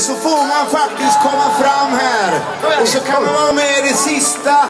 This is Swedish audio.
så får man faktiskt komma fram här. Och så kan man vara med i det sista.